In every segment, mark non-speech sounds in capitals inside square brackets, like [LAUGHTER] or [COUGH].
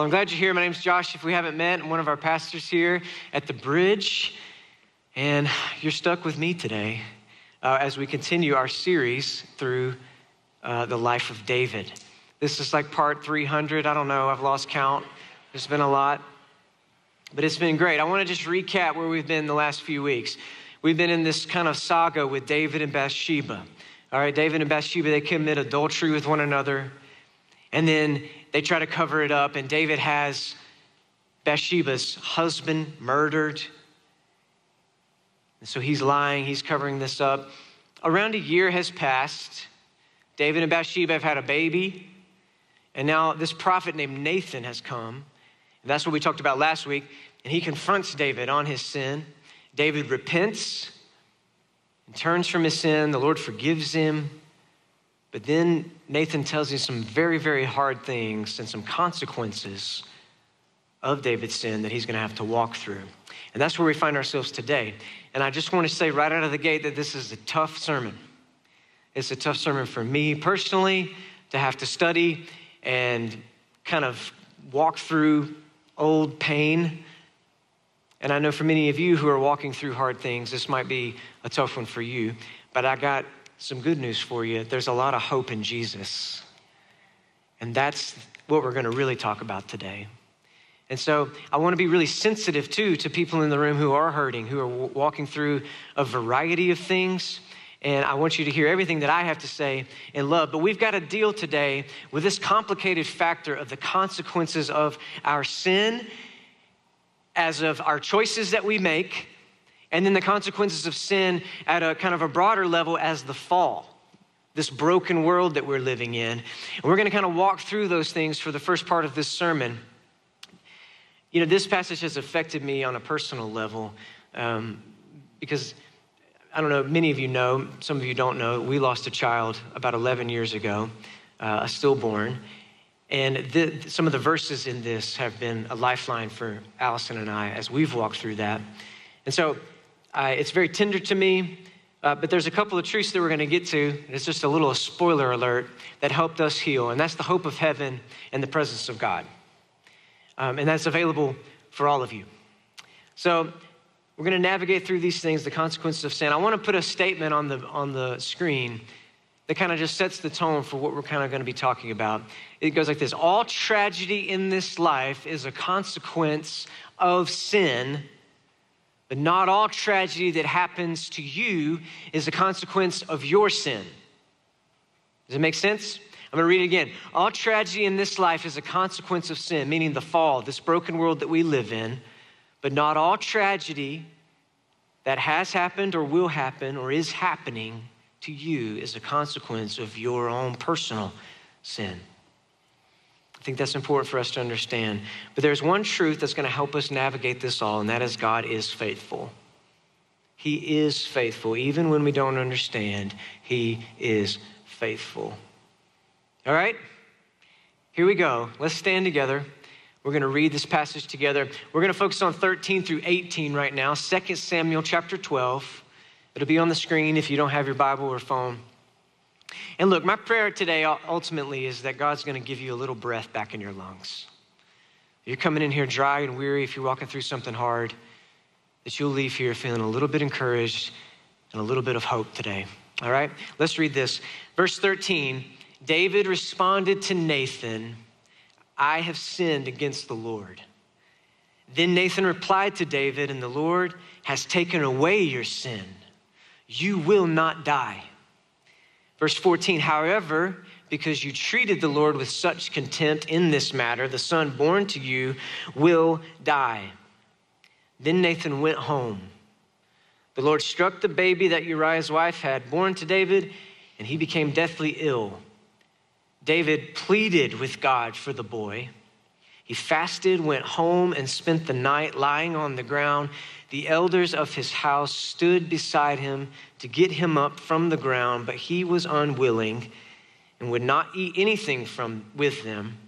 Well, I'm glad you're here. My name's Josh. If we haven't met, I'm one of our pastors here at the bridge. And you're stuck with me today uh, as we continue our series through uh, the life of David. This is like part 300. I don't know, I've lost count. There's been a lot, but it's been great. I want to just recap where we've been the last few weeks. We've been in this kind of saga with David and Bathsheba. All right, David and Bathsheba, they commit adultery with one another. And then they try to cover it up, and David has Bathsheba's husband murdered. And so he's lying, he's covering this up. Around a year has passed. David and Bathsheba have had a baby. And now this prophet named Nathan has come. And that's what we talked about last week. And he confronts David on his sin. David repents and turns from his sin. The Lord forgives him. But then Nathan tells him some very, very hard things and some consequences of David's sin that he's going to have to walk through. And that's where we find ourselves today. And I just want to say right out of the gate that this is a tough sermon. It's a tough sermon for me personally to have to study and kind of walk through old pain. And I know for many of you who are walking through hard things, this might be a tough one for you. But I got some good news for you. There's a lot of hope in Jesus. And that's what we're going to really talk about today. And so I want to be really sensitive too to people in the room who are hurting, who are walking through a variety of things. And I want you to hear everything that I have to say in love. But we've got to deal today with this complicated factor of the consequences of our sin, as of our choices that we make, and then the consequences of sin at a kind of a broader level as the fall this broken world that we're living in. And we're going to kind of walk through those things for the first part of this sermon. You know, this passage has affected me on a personal level um, because I don't know, many of you know, some of you don't know, we lost a child about 11 years ago, uh, a stillborn. And the, some of the verses in this have been a lifeline for Allison and I as we've walked through that. And so uh, it's very tender to me, uh, but there's a couple of truths that we're going to get to. It's just a little spoiler alert that helped us heal, and that's the hope of heaven and the presence of God. Um, and that's available for all of you. So we're going to navigate through these things, the consequences of sin. I want to put a statement on the, on the screen that kind of just sets the tone for what we're kind of going to be talking about. It goes like this All tragedy in this life is a consequence of sin but not all tragedy that happens to you is a consequence of your sin. Does it make sense? I'm going to read it again. All tragedy in this life is a consequence of sin, meaning the fall, this broken world that we live in. But not all tragedy that has happened or will happen or is happening to you is a consequence of your own personal sin. I think that's important for us to understand. But there's one truth that's going to help us navigate this all, and that is God is faithful. He is faithful. Even when we don't understand, He is faithful. All right? Here we go. Let's stand together. We're going to read this passage together. We're going to focus on 13 through 18 right now, 2 Samuel chapter 12. It'll be on the screen if you don't have your Bible or phone. And look, my prayer today ultimately is that God's going to give you a little breath back in your lungs. You're coming in here dry and weary, if you're walking through something hard, that you'll leave here feeling a little bit encouraged and a little bit of hope today. All right? Let's read this. Verse 13 David responded to Nathan, I have sinned against the Lord. Then Nathan replied to David, And the Lord has taken away your sin. You will not die. Verse 14, however, because you treated the Lord with such contempt in this matter, the son borne to you will die. Then Nathan went home. The Lord struck the baby that Uriah's wife had born to David, and he became deathly ill. David pleaded with God for the boy. He fasted, went home, and spent the night lying on the ground. The elders of his house stood beside him to get him up from the ground, but he was unwilling and would not eat anything from with them.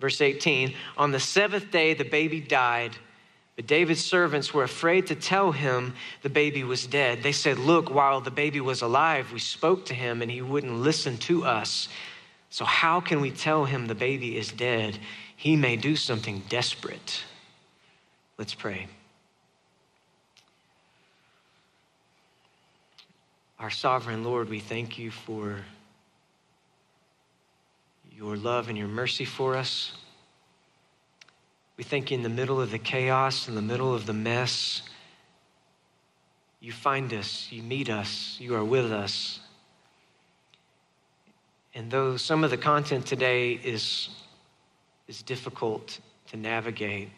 Verse 18 On the seventh day, the baby died. But David's servants were afraid to tell him the baby was dead. They said, Look, while the baby was alive, we spoke to him and he wouldn't listen to us. So, how can we tell him the baby is dead? He may do something desperate. Let's pray. Our sovereign Lord, we thank you for your love and your mercy for us. We thank you in the middle of the chaos, in the middle of the mess, you find us, you meet us, you are with us. And though some of the content today is, is difficult to navigate,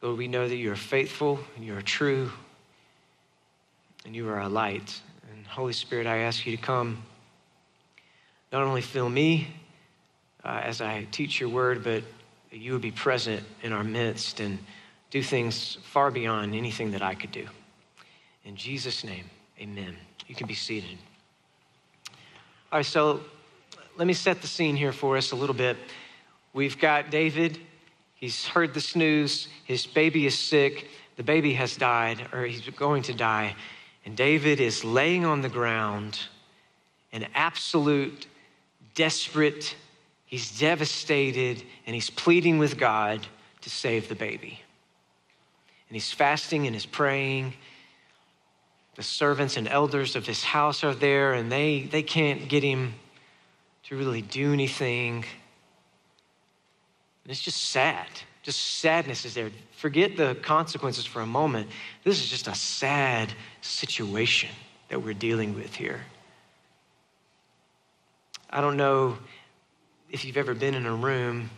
Lord, we know that you are faithful and you are true and you are a light. And Holy Spirit, I ask you to come, not only fill me uh, as I teach your word, but that you would be present in our midst and do things far beyond anything that I could do. In Jesus' name, amen. You can be seated. All right, so let me set the scene here for us a little bit. We've got David. He's heard the news. His baby is sick. The baby has died, or he's going to die. And David is laying on the ground in absolute, desperate, he's devastated, and he's pleading with God to save the baby. And he's fasting and he's praying. The servants and elders of his house are there, and they, they can't get him to really do anything. And it's just sad. Just sadness is there. Forget the consequences for a moment. This is just a sad situation that we're dealing with here. I don't know if you've ever been in a room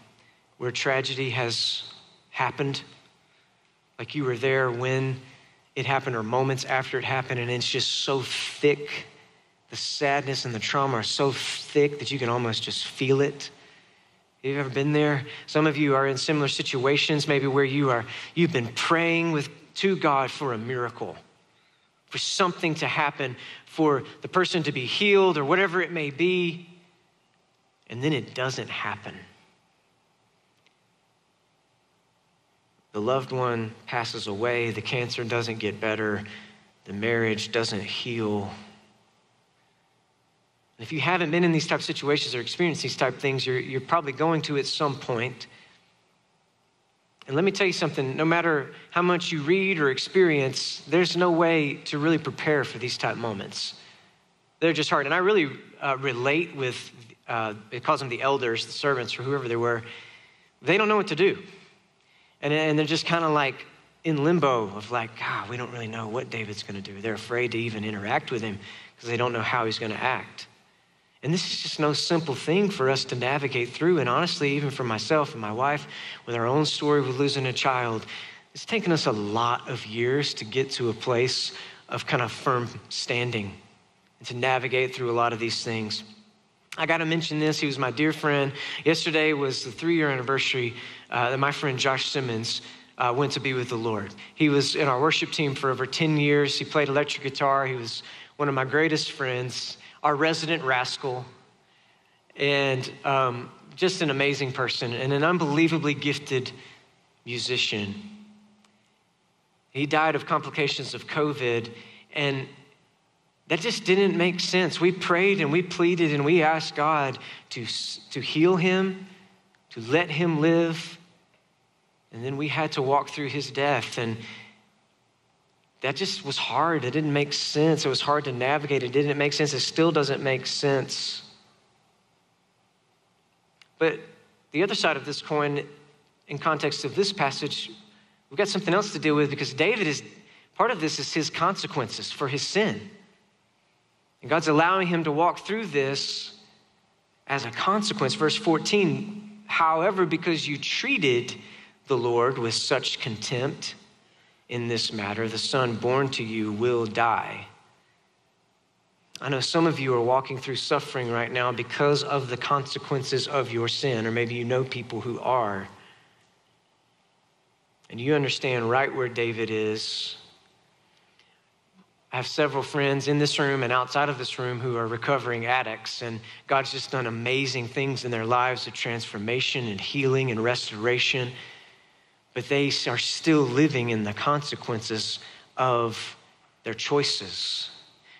where tragedy has happened, like you were there when it happened or moments after it happened, and it's just so thick. The sadness and the trauma are so thick that you can almost just feel it. Have you ever been there? Some of you are in similar situations, maybe where you are, you've been praying with to God for a miracle, for something to happen, for the person to be healed or whatever it may be and then it doesn't happen. The loved one passes away, the cancer doesn't get better, the marriage doesn't heal. And if you haven't been in these type of situations or experienced these type of things, you're, you're probably going to at some point. And let me tell you something no matter how much you read or experience, there's no way to really prepare for these type moments. They're just hard. And I really uh, relate with uh, it calls them the elders, the servants, or whoever they were, they don't know what to do. And, and they're just kind of like in limbo of like, God, we don't really know what David's going to do. They're afraid to even interact with him because they don't know how he's going to act. And this is just no simple thing for us to navigate through. And honestly, even for myself and my wife, with our own story with losing a child, it's taken us a lot of years to get to a place of kind of firm standing and to navigate through a lot of these things. I got to mention this. He was my dear friend. Yesterday was the three year anniversary uh, that my friend Josh Simmons uh, went to be with the Lord. He was in our worship team for over 10 years. He played electric guitar. He was one of my greatest friends, our resident rascal, and um, just an amazing person and an unbelievably gifted musician. He died of complications of COVID, and that just didn't make sense. We prayed and we pleaded and we asked God to, to heal him, to let him live. And then we had to walk through his death. And that just was hard. It didn't make sense. It was hard to navigate. It didn't make sense. It still doesn't make sense. But the other side of this coin, in context of this passage, we've got something else to deal with because David is part of this is his consequences for his sin. And God's allowing him to walk through this as a consequence. Verse 14, however, because you treated the Lord with such contempt in this matter, the son born to you will die. I know some of you are walking through suffering right now because of the consequences of your sin, or maybe you know people who are. And you understand right where David is I have several friends in this room and outside of this room who are recovering addicts, and God's just done amazing things in their lives of transformation and healing and restoration. But they are still living in the consequences of their choices.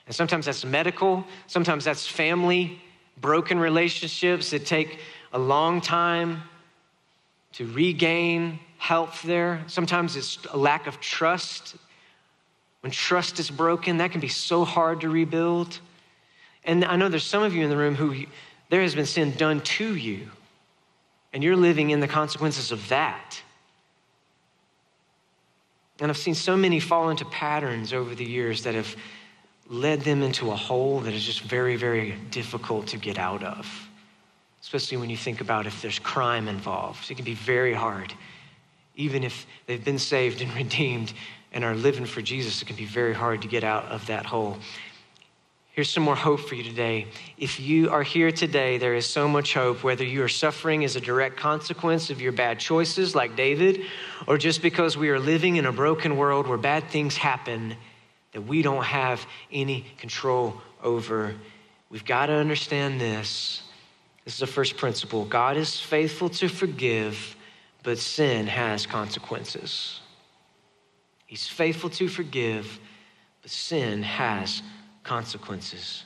And sometimes that's medical, sometimes that's family, broken relationships that take a long time to regain health there. Sometimes it's a lack of trust. When trust is broken, that can be so hard to rebuild. And I know there's some of you in the room who there has been sin done to you, and you're living in the consequences of that. And I've seen so many fall into patterns over the years that have led them into a hole that is just very, very difficult to get out of. Especially when you think about if there's crime involved. It can be very hard. Even if they've been saved and [LAUGHS] redeemed and are living for Jesus, it can be very hard to get out of that hole. Here's some more hope for you today. If you are here today, there is so much hope, whether you are suffering as a direct consequence of your bad choices, like David, or just because we are living in a broken world where bad things happen that we don't have any control over. We've got to understand this. This is the first principle God is faithful to forgive, but sin has consequences. He's faithful to forgive, but sin has consequences.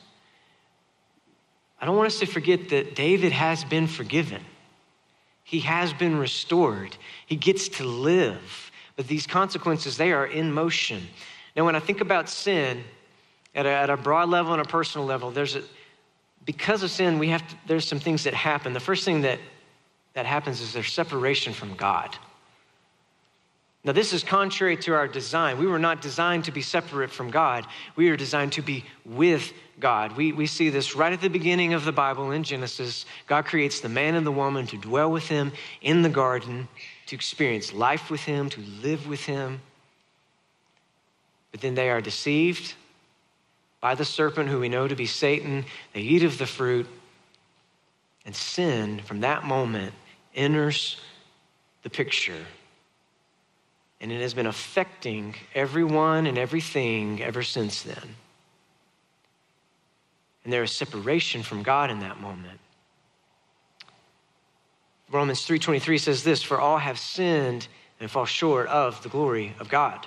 I don't want us to forget that David has been forgiven. He has been restored. He gets to live. But these consequences, they are in motion. Now, when I think about sin at a, at a broad level and a personal level, there's a, because of sin, we have to, there's some things that happen. The first thing that, that happens is there's separation from God. Now, this is contrary to our design. We were not designed to be separate from God. We are designed to be with God. We, we see this right at the beginning of the Bible in Genesis. God creates the man and the woman to dwell with him in the garden, to experience life with him, to live with him. But then they are deceived by the serpent, who we know to be Satan. They eat of the fruit, and sin from that moment enters the picture. And it has been affecting everyone and everything ever since then. And there is separation from God in that moment. Romans 3:23 says this, for all have sinned and fall short of the glory of God.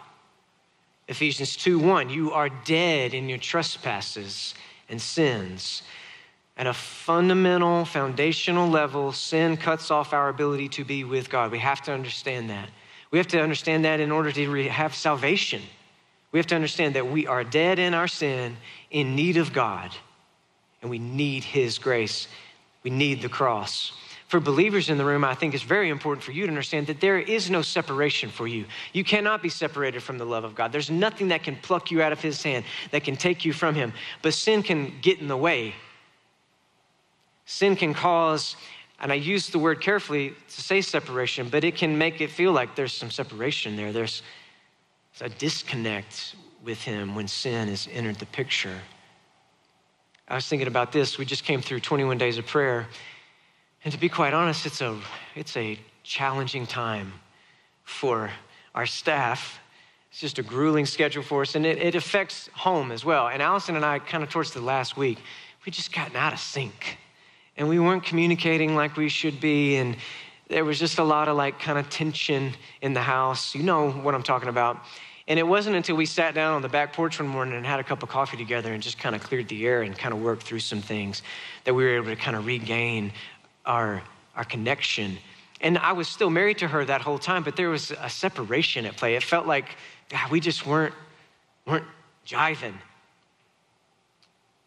Ephesians 2 1, you are dead in your trespasses and sins. At a fundamental, foundational level, sin cuts off our ability to be with God. We have to understand that. We have to understand that in order to have salvation. We have to understand that we are dead in our sin, in need of God, and we need His grace. We need the cross for believers in the room, I think it's very important for you to understand that there is no separation for you. You cannot be separated from the love of God. There's nothing that can pluck you out of His hand, that can take you from Him. But sin can get in the way. Sin can cause, and I use the word carefully to say separation, but it can make it feel like there's some separation there. There's a disconnect with Him when sin has entered the picture. I was thinking about this. We just came through 21 days of prayer. And to be quite honest, it's a, it's a challenging time for our staff. It's just a grueling schedule for us, and it, it affects home as well. And Allison and I, kind of towards the last week, we just gotten out of sync. And we weren't communicating like we should be, and there was just a lot of like kind of tension in the house. You know what I'm talking about. And it wasn't until we sat down on the back porch one morning and had a cup of coffee together and just kind of cleared the air and kind of worked through some things that we were able to kind of regain our, our connection. And I was still married to her that whole time, but there was a separation at play. It felt like God, we just weren't, weren't jiving.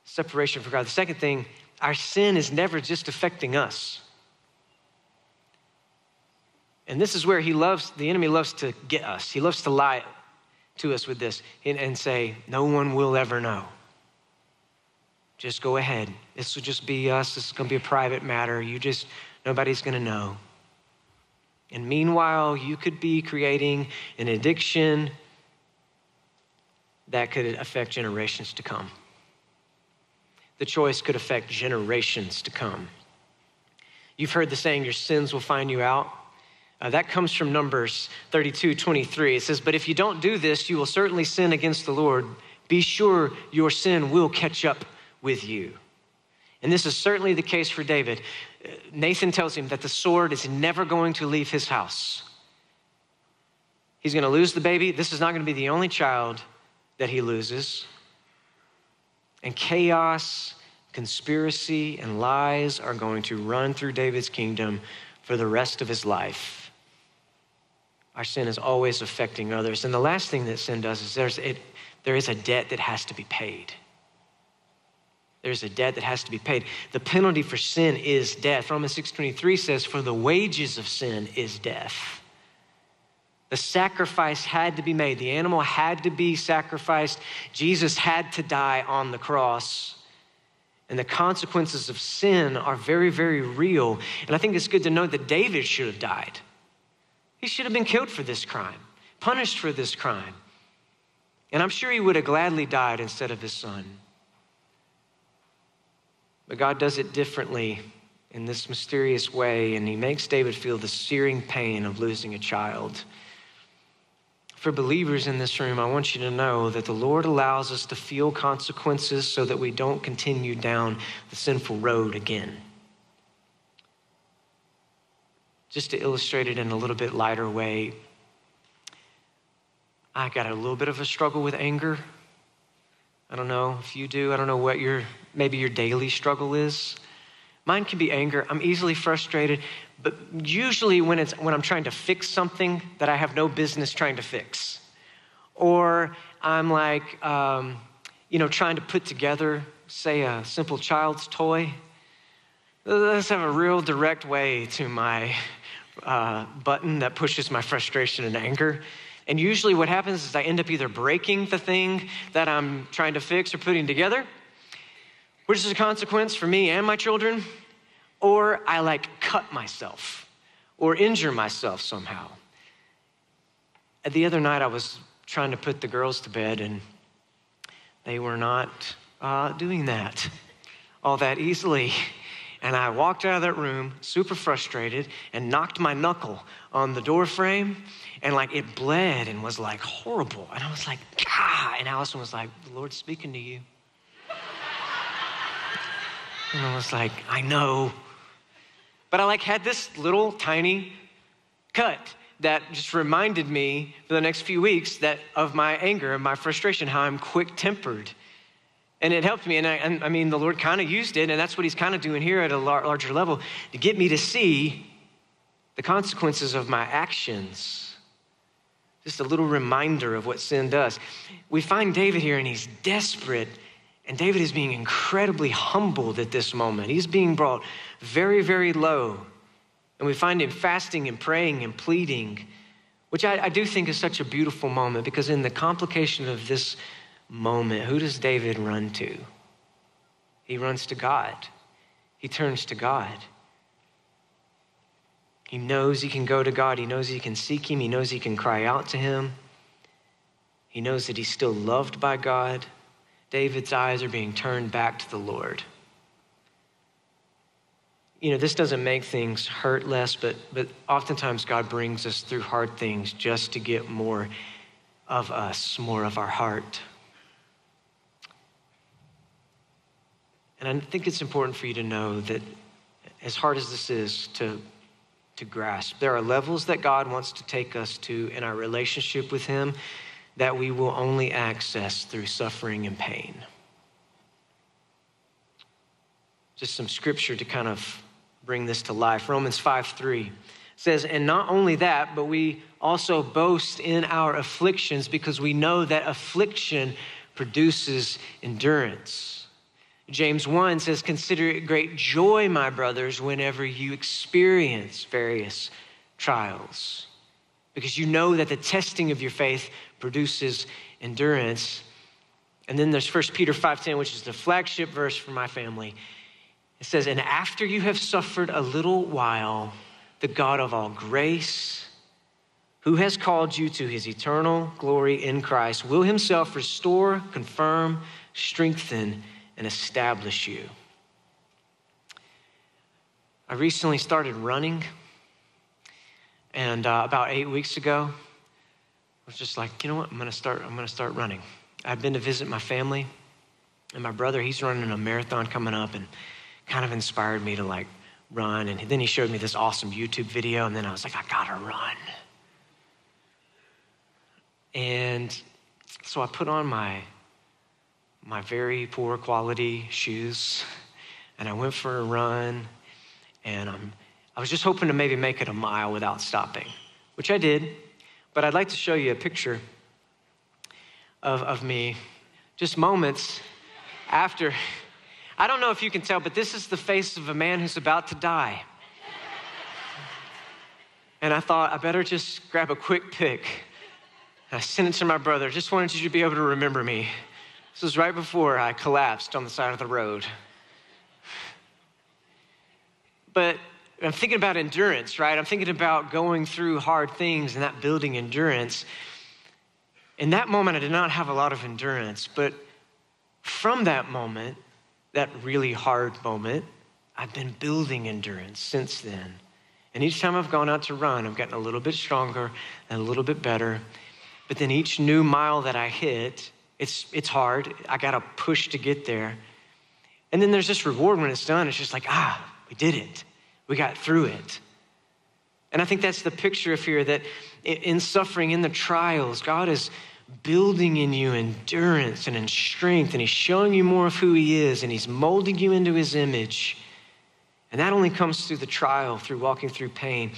Separation from God. The second thing, our sin is never just affecting us. And this is where he loves, the enemy loves to get us. He loves to lie to us with this and, and say, No one will ever know. Just go ahead. This will just be us. This is going to be a private matter. You just, nobody's going to know. And meanwhile, you could be creating an addiction that could affect generations to come. The choice could affect generations to come. You've heard the saying, your sins will find you out. Uh, that comes from Numbers 32 23. It says, But if you don't do this, you will certainly sin against the Lord. Be sure your sin will catch up with you. And this is certainly the case for David. Nathan tells him that the sword is never going to leave his house. He's going to lose the baby. This is not going to be the only child that he loses. And chaos, conspiracy, and lies are going to run through David's kingdom for the rest of his life. Our sin is always affecting others. And the last thing that sin does is there's, it, there is a debt that has to be paid. There's a debt that has to be paid. The penalty for sin is death. Romans 6:23 says, "For the wages of sin is death." The sacrifice had to be made. The animal had to be sacrificed. Jesus had to die on the cross. And the consequences of sin are very, very real. And I think it's good to note that David should have died. He should have been killed for this crime, punished for this crime. And I'm sure he would have gladly died instead of his son. But God does it differently in this mysterious way, and he makes David feel the searing pain of losing a child. For believers in this room, I want you to know that the Lord allows us to feel consequences so that we don't continue down the sinful road again. Just to illustrate it in a little bit lighter way, I got a little bit of a struggle with anger. I don't know if you do. I don't know what your maybe your daily struggle is. Mine can be anger. I'm easily frustrated, but usually when, it's, when I'm trying to fix something that I have no business trying to fix, or I'm like, um, you know, trying to put together, say, a simple child's toy. Let's have a real direct way to my uh, button that pushes my frustration and anger. And usually, what happens is I end up either breaking the thing that I'm trying to fix or putting together, which is a consequence for me and my children, or I like cut myself or injure myself somehow. The other night, I was trying to put the girls to bed, and they were not uh, doing that all that easily. And I walked out of that room super frustrated and knocked my knuckle on the door frame, and like it bled and was like horrible. And I was like, ah. And Allison was like, the Lord's speaking to you. And I was like, I know. But I like had this little tiny cut that just reminded me for the next few weeks that of my anger and my frustration, how I'm quick tempered. And it helped me. And I, and I mean, the Lord kind of used it, and that's what He's kind of doing here at a lar- larger level to get me to see the consequences of my actions. Just a little reminder of what sin does. We find David here, and he's desperate and David is being incredibly humbled at this moment. He's being brought very, very low. And we find him fasting and praying and pleading, which I, I, do think is such a beautiful moment because in the complication of this moment, who does David run to? He runs to God, he turns to God. He knows he can go to God, he knows he can seek him, he knows he can cry out to him, he knows that he's still loved by God. David's eyes are being turned back to the Lord. You know, this doesn't make things hurt less, but, but oftentimes God brings us through hard things just to get more of us, more of our heart. And I think it's important for you to know that as hard as this is to, to grasp, there are levels that God wants to take us to in our relationship with Him that we will only access through suffering and pain. Just some scripture to kind of bring this to life. Romans 5 3 says, And not only that, but we also boast in our afflictions because we know that affliction produces endurance. James 1 says, Consider it great joy, my brothers, whenever you experience various trials, because you know that the testing of your faith produces endurance. And then there's 1 Peter 5:10, which is the flagship verse for my family. It says, "And after you have suffered a little while, the God of all grace, who has called you to his eternal glory in Christ, will himself restore, confirm, strengthen, and establish you." I recently started running, and uh, about eight weeks ago, was just like, you know what? I'm going to start. I'm going to start running. I've been to visit my family, and my brother. He's running a marathon coming up, and kind of inspired me to like run. And then he showed me this awesome YouTube video, and then I was like, I gotta run. And so I put on my my very poor quality shoes, and I went for a run. And I'm, I was just hoping to maybe make it a mile without stopping, which I did. But I'd like to show you a picture of, of me, just moments after. I don't know if you can tell, but this is the face of a man who's about to die. And I thought, I better just grab a quick pic. I sent it to my brother. Just wanted you to be able to remember me. This was right before I collapsed on the side of the road. But I'm thinking about endurance, right? I'm thinking about going through hard things and that building endurance. In that moment, I did not have a lot of endurance, but from that moment, that really hard moment, I've been building endurance since then. And each time I've gone out to run, I've gotten a little bit stronger and a little bit better. But then each new mile that I hit, it's, it's hard. I got to push to get there. And then there's this reward when it's done. It's just like, ah, we did it. We got through it. And I think that's the picture of here that in suffering, in the trials, God is building in you endurance and in strength, and He's showing you more of who He is, and He's molding you into His image. And that only comes through the trial, through walking through pain.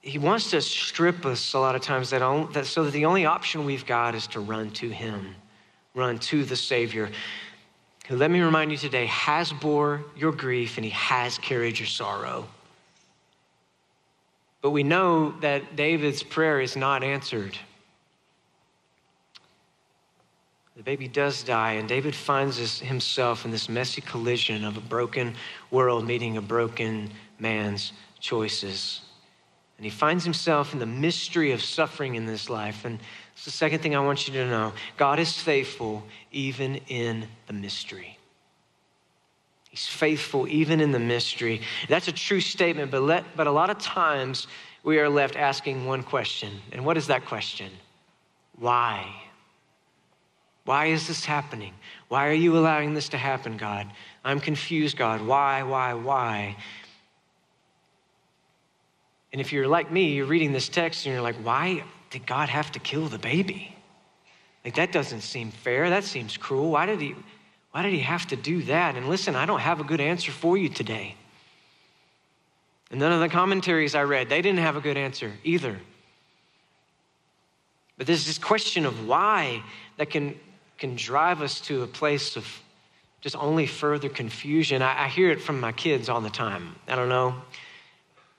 He wants to strip us a lot of times that, that so that the only option we've got is to run to Him, run to the Savior, let me remind you today, has bore your grief and He has carried your sorrow. But we know that David's prayer is not answered. The baby does die, and David finds himself in this messy collision of a broken world meeting a broken man's choices. And he finds himself in the mystery of suffering in this life. And it's the second thing I want you to know God is faithful even in the mystery. He's faithful even in the mystery. That's a true statement, but, let, but a lot of times we are left asking one question. And what is that question? Why? Why is this happening? Why are you allowing this to happen, God? I'm confused, God. Why, why, why? And if you're like me, you're reading this text and you're like, why did God have to kill the baby? Like, that doesn't seem fair. That seems cruel. Why did he, why did he have to do that? And listen, I don't have a good answer for you today. And none of the commentaries I read, they didn't have a good answer either. But there's this question of why that can, can drive us to a place of just only further confusion. I, I hear it from my kids all the time. I don't know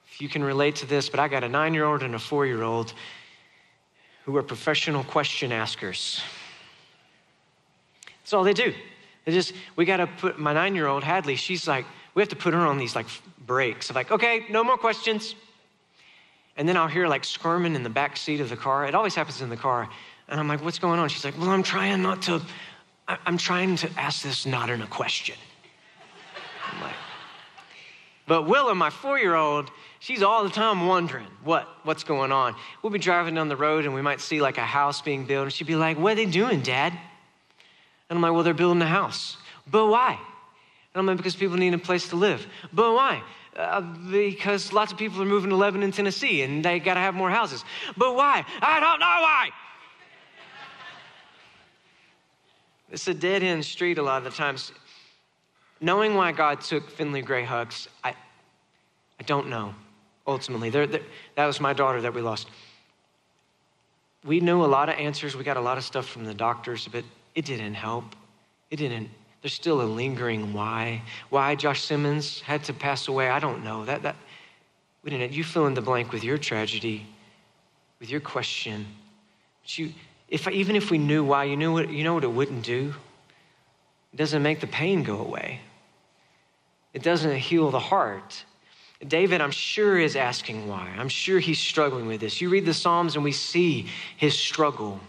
if you can relate to this, but I got a nine year old and a four year old who are professional question askers. That's all they do. They just, we got to put, my nine year old Hadley, she's like, we have to put her on these like breaks of like, okay, no more questions. And then I'll hear like squirming in the back seat of the car. It always happens in the car. And I'm like, what's going on? She's like, well, I'm trying not to, I'm trying to ask this not in a question. I'm like, but Willa, my four year old, she's all the time wondering what, what's going on. We'll be driving down the road and we might see like a house being built, and she'd be like, What are they doing, Dad? And I'm like, Well, they're building a house. But why? And I'm like, Because people need a place to live. But why? Uh, because lots of people are moving to Lebanon, Tennessee, and they got to have more houses. But why? I don't know why. [LAUGHS] It's a dead end street a lot of the times. Knowing why God took Finley Grey Hucks, I, I don't know ultimately. They're, they're, that was my daughter that we lost. We knew a lot of answers. We got a lot of stuff from the doctors, but it didn't help. It didn't. There's still a lingering why. Why Josh Simmons had to pass away, I don't know. That, that, we didn't. You fill in the blank with your tragedy, with your question. But you, if, even if we knew why, you, knew what, you know what it wouldn't do? It doesn't make the pain go away. It doesn't heal the heart. David, I'm sure, is asking why. I'm sure he's struggling with this. You read the Psalms and we see his struggle.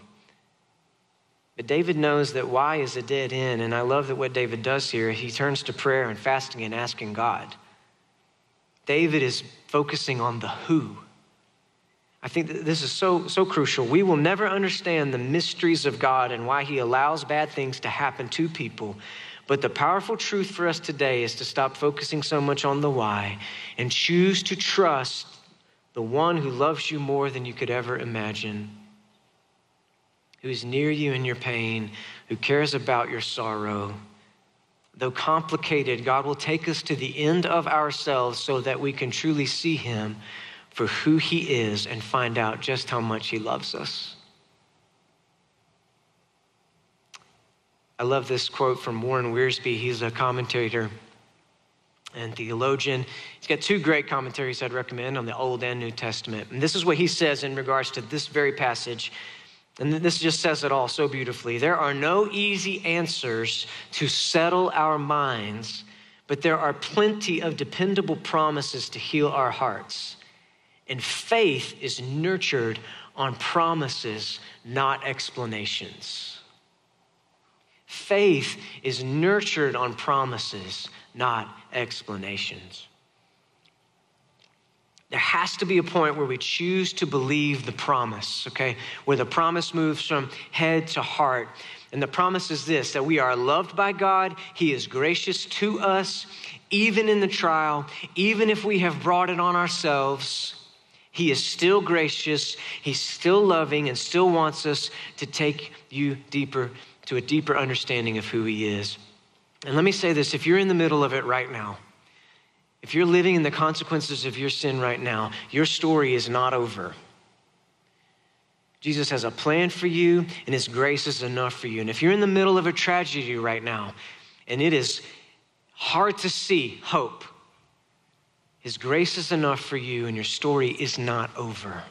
But David knows that why is a dead end. And I love that what David does here, he turns to prayer and fasting and asking God. David is focusing on the who. I think that this is so, so crucial. We will never understand the mysteries of God and why he allows bad things to happen to people but the powerful truth for us today is to stop focusing so much on the why and choose to trust the one who loves you more than you could ever imagine, who is near you in your pain, who cares about your sorrow. Though complicated, God will take us to the end of ourselves so that we can truly see Him for who He is and find out just how much He loves us. I love this quote from Warren Wiersbe. He's a commentator and theologian. He's got two great commentaries I'd recommend on the Old and New Testament. And this is what he says in regards to this very passage. And this just says it all so beautifully. There are no easy answers to settle our minds, but there are plenty of dependable promises to heal our hearts. And faith is nurtured on promises, not explanations. Faith is nurtured on promises, not explanations. There has to be a point where we choose to believe the promise, okay? Where the promise moves from head to heart. And the promise is this that we are loved by God, He is gracious to us, even in the trial, even if we have brought it on ourselves. He is still gracious, He's still loving, and still wants us to take you deeper to a deeper understanding of who He is. And let me say this if you're in the middle of it right now, if you're living in the consequences of your sin right now, your story is not over. Jesus has a plan for you, and His grace is enough for you. And if you're in the middle of a tragedy right now, and it is hard to see hope, His grace is enough for you, and your story is not over.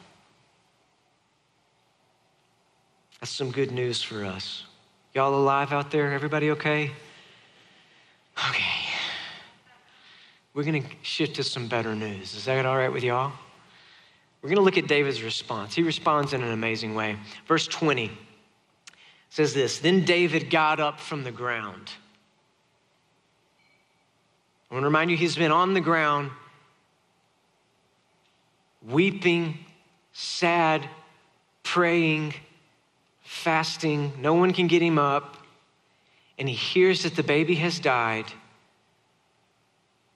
That's some good news for us. Y'all alive out there? Everybody okay? Okay. We're going to shift to some better news. Is that all right with y'all? We're going to look at David's response. He responds in an amazing way. Verse 20 says this Then David got up from the ground. I want to remind you, he's been on the ground, weeping, sad, praying, fasting. No one can get him up. And he hears that the baby has died.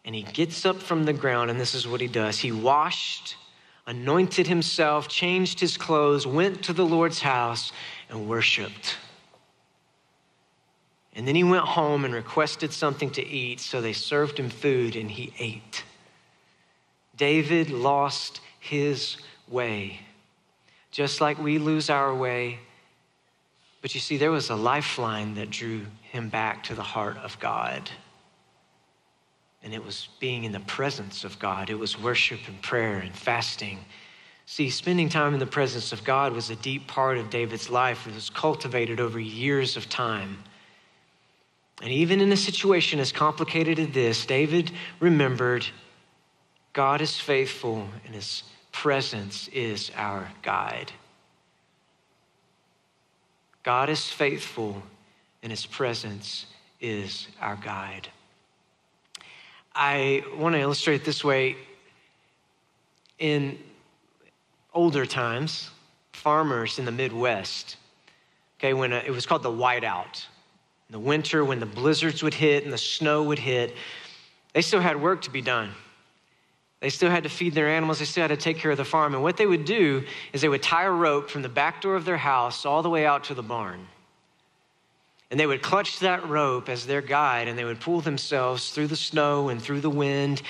And he gets up from the ground, and this is what he does. He washed, anointed himself, changed his clothes, went to the Lord's house, and worshiped. And then he went home and requested something to eat, so they served him food, and he ate. David lost his way. Just like we lose our way, but you see, there was a lifeline that drew him back to the heart of God. And it was being in the presence of God, it was worship and prayer and fasting. See, spending time in the presence of God was a deep part of David's life. It was cultivated over years of time. And even in a situation as complicated as this, David remembered God is faithful and his presence is our guide. God is faithful, and his presence is our guide. I want to illustrate this way. In older times, farmers in the Midwest, okay, when uh, it was called the whiteout, in the winter when the blizzards would hit and the snow would hit, they still had work to be done. They still had to feed their animals, they still had to take care of the farm. And what they would do is they would tie a rope from the back door of their house all the way out to the barn. And they would clutch that rope as their guide and they would pull themselves through the snow and through the wind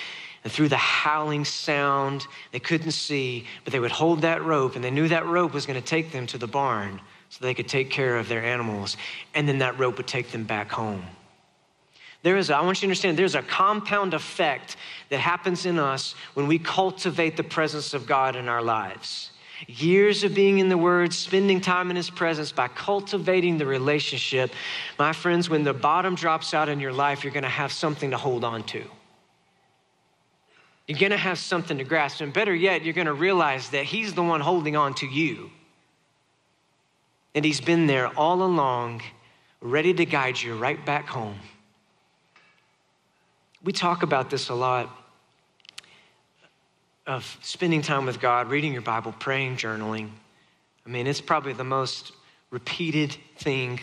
and through the howling sound. They couldn't see, but they would hold that rope and they knew that rope was going to take them to the barn so they could take care of their animals. And then that rope would take them back home. There is, a, I want you to understand, there's a compound effect that happens in us when we cultivate the presence of God in our lives. Years of being in the Word, spending time in His presence by cultivating the relationship. My friends, when the bottom drops out in your life, you're going to have something to hold on to. You're going to have something to grasp. And better yet, you're going to realize that He's the one holding on to you. And He's been there all along, ready to guide you right back home. We talk about this a lot of spending time with God, reading your Bible, praying, journaling. I mean, it's probably the most repeated thing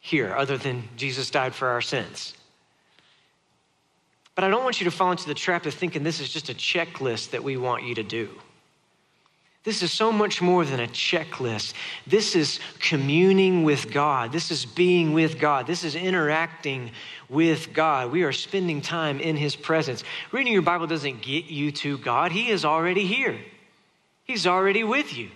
here, other than Jesus died for our sins. But I don't want you to fall into the trap of thinking this is just a checklist that we want you to do. This is so much more than a checklist. This is communing with God. This is being with God. This is interacting with God. We are spending time in His presence. Reading your Bible doesn't get you to God, He is already here, He's already with you.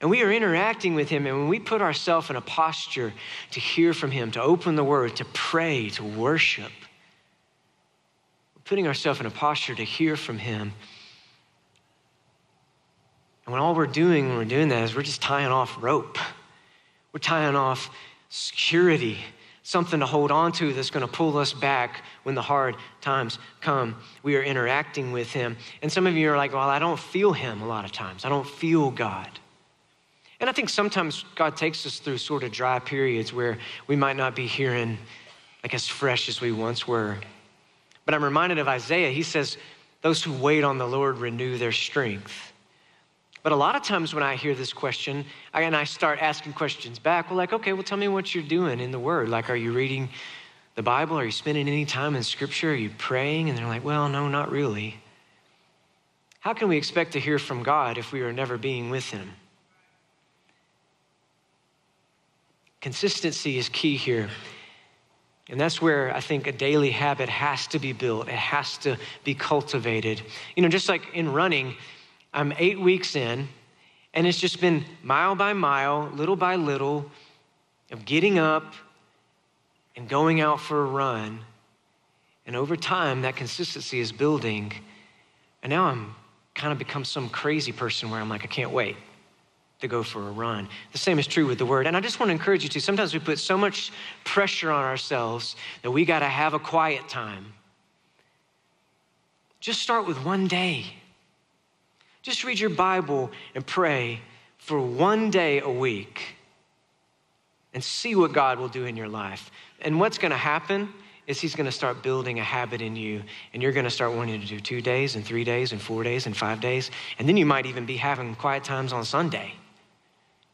And we are interacting with Him. And when we put ourselves in a posture to hear from Him, to open the Word, to pray, to worship, we're putting ourselves in a posture to hear from Him and when all we're doing when we're doing that is we're just tying off rope, we're tying off security, something to hold on to that's going to pull us back when the hard times come. We are interacting with Him. And some of you are like, well, I don't feel Him a lot of times. I don't feel God. And I think sometimes God takes us through sort of dry periods where we might not be hearing like as fresh as we once were. But I'm reminded of Isaiah. He says, Those who wait on the Lord renew their strength. But a lot of times when I hear this question, I, and I start asking questions back, well, like, okay, well, tell me what you're doing in the Word. Like, are you reading the Bible? Are you spending any time in Scripture? Are you praying? And they're like, well, no, not really. How can we expect to hear from God if we are never being with Him? Consistency is key here. And that's where I think a daily habit has to be built, it has to be cultivated. You know, just like in running, I'm eight weeks in, and it's just been mile by mile, little by little, of getting up and going out for a run. And over time, that consistency is building. And now I'm kind of become some crazy person where I'm like, I can't wait to go for a run. The same is true with the word. And I just want to encourage you to sometimes we put so much pressure on ourselves that we got to have a quiet time. Just start with one day. Just read your Bible and pray for one day a week and see what God will do in your life. And what's going to happen is He's going to start building a habit in you, and you're going to start wanting to do two days, and three days, and four days, and five days. And then you might even be having quiet times on Sunday.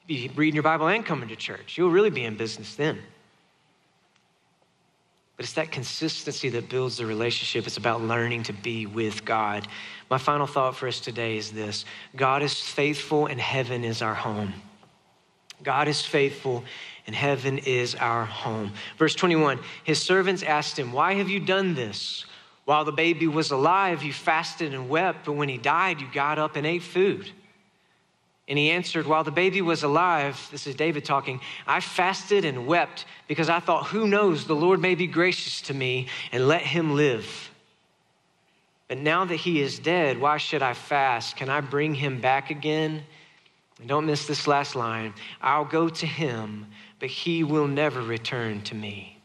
You'll Be reading your Bible and coming to church. You'll really be in business then. But it's that consistency that builds the relationship. It's about learning to be with God. My final thought for us today is this God is faithful and heaven is our home. God is faithful and heaven is our home. Verse 21 His servants asked him, Why have you done this? While the baby was alive, you fasted and wept, but when he died, you got up and ate food. And he answered, While the baby was alive, this is David talking, I fasted and wept because I thought, Who knows, the Lord may be gracious to me and let him live. But now that he is dead, why should I fast? Can I bring him back again? And don't miss this last line I'll go to him, but he will never return to me.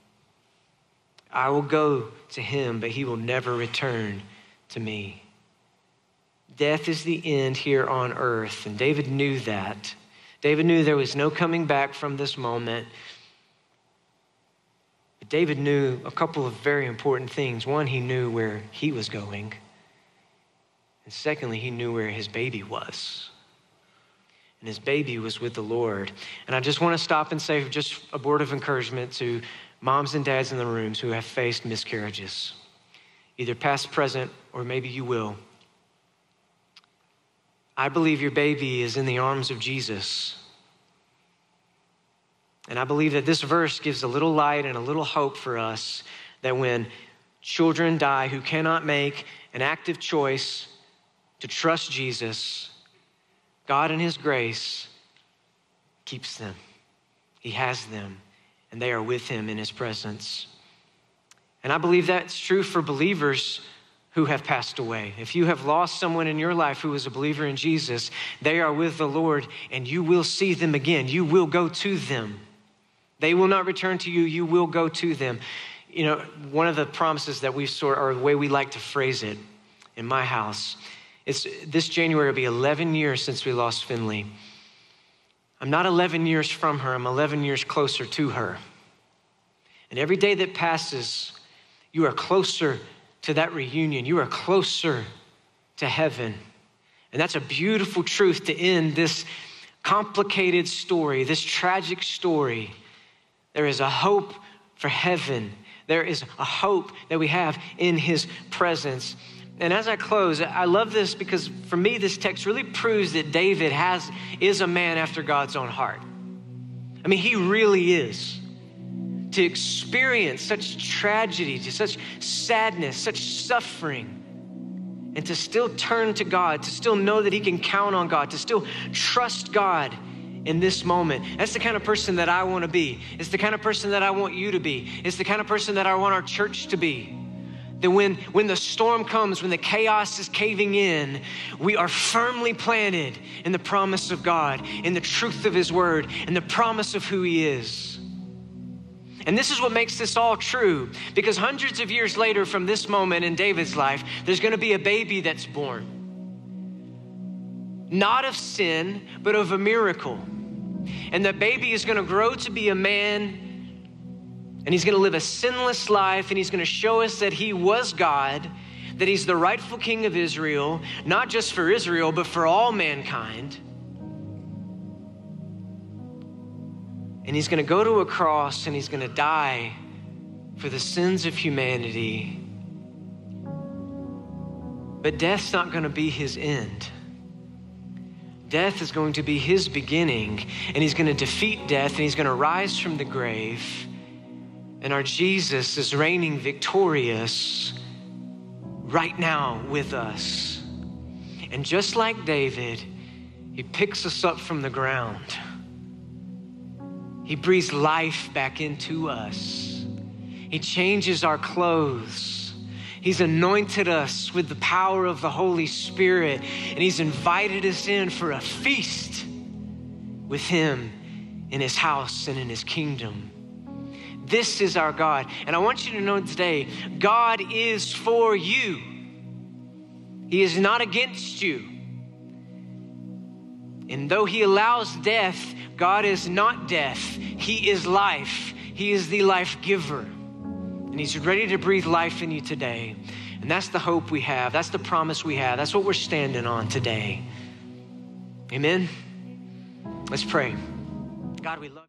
I will go to him, but he will never return to me. Death is the end here on earth. And David knew that. David knew there was no coming back from this moment. But David knew a couple of very important things. One, he knew where he was going. And secondly, he knew where his baby was. And his baby was with the Lord. And I just want to stop and say just a word of encouragement to moms and dads in the rooms who have faced miscarriages, either past, present, or maybe you will. I believe your baby is in the arms of Jesus. And I believe that this verse gives a little light and a little hope for us that when children die who cannot make an active choice to trust Jesus, God in His grace keeps them. He has them, and they are with Him in His presence. And I believe that's true for believers who have passed away. If you have lost someone in your life who was a believer in Jesus, they are with the Lord and you will see them again. You will go to them. They will not return to you, you will go to them. You know, one of the promises that we sort or the way we like to phrase it in my house it's this January will be 11 years since we lost Finley. I'm not 11 years from her, I'm 11 years closer to her. And every day that passes, you are closer to that reunion. You are closer to heaven. And that's a beautiful truth to end this complicated story, this tragic story. There is a hope for heaven. There is a hope that we have in his presence. And as I close, I love this because for me, this text really proves that David has, is a man after God's own heart. I mean, he really is. To experience such tragedy, to such sadness, such suffering, and to still turn to God, to still know that he can count on God, to still trust God in this moment. That's the kind of person that I want to be. It's the kind of person that I want you to be. It's the kind of person that I want our church to be. That when, when the storm comes, when the chaos is caving in, we are firmly planted in the promise of God, in the truth of His Word, in the promise of who He is. And this is what makes this all true, because hundreds of years later from this moment in David's life, there's going to be a baby that's born. Not of sin, but of a miracle. And the baby is going to grow to be a man and he's going to live a sinless life, and he's going to show us that he was God, that he's the rightful king of Israel, not just for Israel, but for all mankind. And he's going to go to a cross and he's going to die for the sins of humanity. But death's not going to be his end. Death is going to be his beginning, and he's going to defeat death and he's going to rise from the grave and our Jesus is reigning victorious right now with us. And just like David, he picks us up from the ground. He breathes life back into us. He changes our clothes. He's anointed us with the power of the Holy Spirit, and He's invited us in for a feast with Him in His house and in His kingdom. This is our God. And I want you to know today God is for you, He is not against you. And though He allows death, God is not death, He is life. He is the life giver. And He's ready to breathe life in you today. And that's the hope we have. That's the promise we have. That's what we're standing on today. Amen. Let's pray. God, we love